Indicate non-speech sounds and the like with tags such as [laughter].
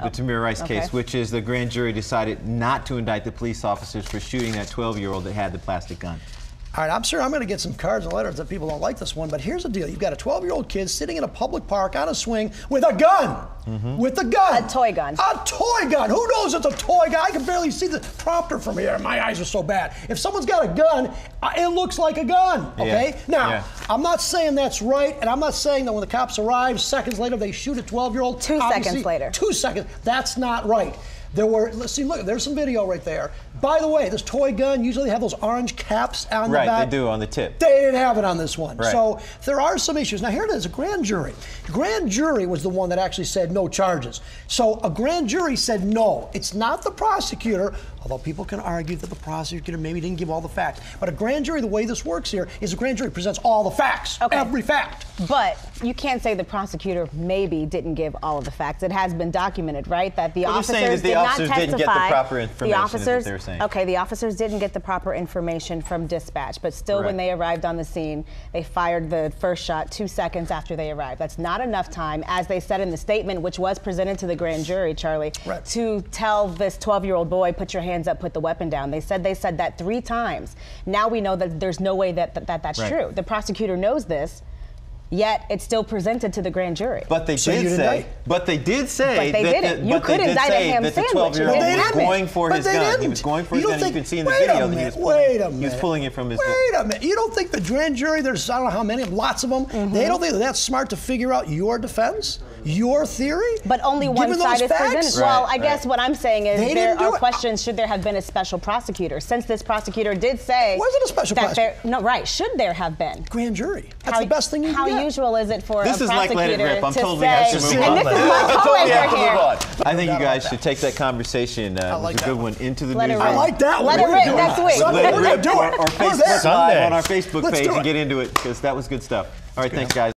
the oh. Tamir Rice Okay. case, which is the grand jury decided not to indict the police officers for shooting that 12-year-old that had the plastic gun. All right, I'm sure I'm going to get some cards and letters that people don't like this one, but here's the deal. You've got a 12 year old kid sitting in a public park on a swing with a gun. With a gun. A toy gun. A toy gun. Who knows it's a toy gun? I can barely see the prompter from here. My eyes are so bad. If someone's got a gun, uh, it looks like a gun. Okay? Yeah. Now, Yeah. I'm not saying that's right, and I'm not saying that when the cops arrive, seconds later, they shoot a 12 year old. Two seconds later. Two seconds. That's not right. There were, let's see, look, there's some video right there. By the way, this toy gun usually have those orange caps on the back. Right, back. they do on the tip. They didn't have it on this one. Right. So there are some issues. Now, here it is a grand jury. Grand jury was the one that actually said no charges. So a grand jury said no. It's not the prosecutor, although people can argue that the prosecutor maybe didn't give all the facts. But a grand jury, the way this works here, is a grand jury presents all the facts, Okay. every fact. But you can't say the prosecutor maybe didn't give all of the facts. It has been documented, right? That the Well, they're officers saying that the did officers not didn't get the proper information, The officers, they're saying. okay, the officers didn't get the proper information from dispatch, but still, when they arrived on the scene, they fired the first shot two seconds after they arrived. That's not enough time, as they said in the statement, which was presented to the grand jury, Charlie, Right. to tell this 12-year-old boy, "Put your hands up, put the weapon down." They said they said that three times. Now we know that there's no way that that, that that's Right. true. The prosecutor knows this. Yet it's still presented to the grand jury. But they So did say, indict. but they did say But they that didn't. The, You could they indict a ham that the sandwich. 12 year It old didn't was happen. going for But his gun. Didn't. was going for his You gun. don't You think- can see in the wait a video that he was minute, pulling, wait a he was minute. pulling it from his. Wait a minute. You don't think the grand jury, there's I don't know how many, of them, lots of them, Mm-hmm. they don't think that that's smart to figure out your defense, your theory? But only one Given side those is facts? presented. Right, well, I guess what I'm saying is They there are questions. Should there have been a special prosecutor? Since this prosecutor did say Wasn't a special that there, prosecutor. no, right? Should there have been? Grand jury. That's how, the best thing you How get. usual is it for This a is like Let It prosecutor Rip. I'm to totally say? have to move and on. this is my [laughs] Rip. Co-anchor here. I think you guys should take that conversation. Uh, it was a good one. one into the Let it newsroom. rip. I like that Let one. it We're rip doing next it. week. Let It Rip gonna do it. or Facebook. Live on our Facebook page and get into it because that was good stuff. All right, thanks, guys.